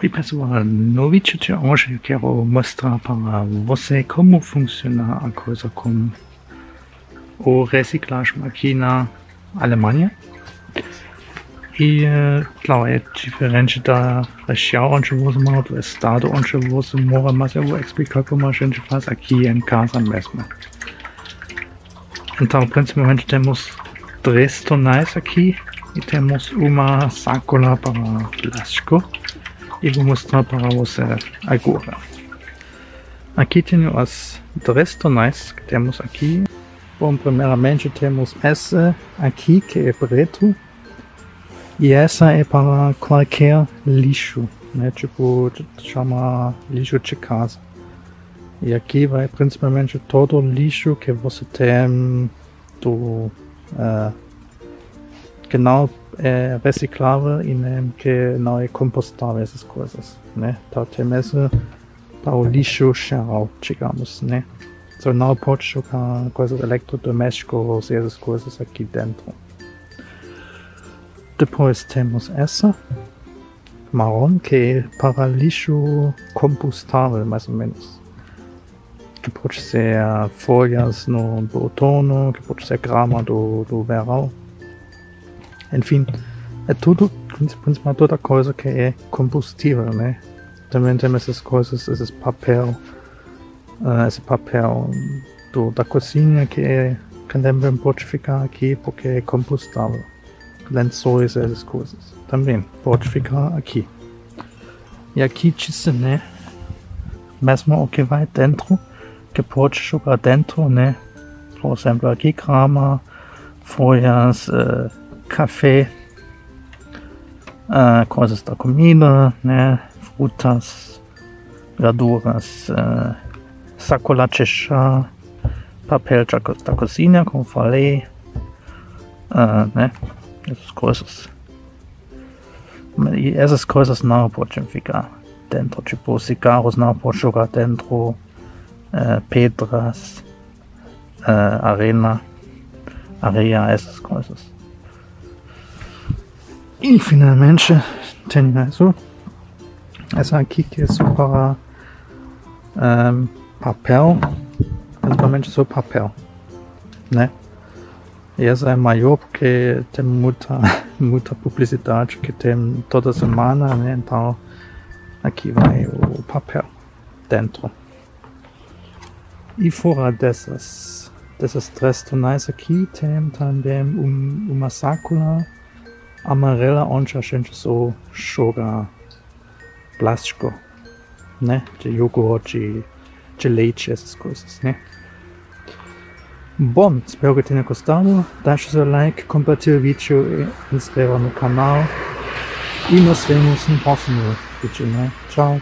Oi pessoal, no vídeo de hoje eu quero mostrar para você como funciona a coisa com o reciclagem aqui na Alemanha. E, claro, é diferente da região onde você mora, do estado onde você mora, mas eu vou explicar como a gente faz aqui em casa mesmo. Então, principalmente temos três tonais aqui e temos uma sacola para plástico e vou mostrar para você agora. Aqui tenho as três tonais que temos aqui. Bom, primeiramente temos essa aqui que é preto e essa é para qualquer lixo, né? Tipo, chama lixo de casa. E aqui vai principalmente todo o lixo que você tem do uh, não é reciclável e nem que não é compostável essas coisas, né? Então tem mesmo para o lixo geral, digamos, né? Então não pode jogar coisas eletrodomésticos e essas coisas aqui dentro. Depois temos essa marrom que é para lixo compostável, mais ou menos. Que pode ser folhas no outono, que pode ser grama do, do verão enfim, é tudo, principalmente toda coisa que é combustível, né? Também tem essas coisas, esses papel, uh, esse papel do, da cozinha que é, que também pode ficar aqui porque é combustível. Lençóis, essas coisas. Também pode ficar aqui. E aqui diz, né? Mesmo o que vai dentro, que pode jogar dentro, né? Por exemplo, aqui grama, folhas, uh, café, uh, coisas da comida, né? Frutas, verduras, uh, sacola de papel da cozinha, como falei, uh, né? Essas coisas. E essas coisas não dentro, tipo cigarros não podem dentro, uh, pedras, arena, areia, essas coisas. E finalmente tenho isso. Essa aqui que é só para um, papel, principalmente só papel, né? E essa é maior porque tem muita, muita publicidade que tem toda semana, né? Então aqui vai o papel dentro. E fora dessas, dessas três tonais aqui tem também um, uma sacola amarela onde a gente só joga plástico, né? De iogurte, de, leite, essas coisas, né? Bom, espero que tenha gostado. Deixe seu like, compartilhe o vídeo e inscreva no canal. E nos vemos no próximo vídeo, né? Tchau!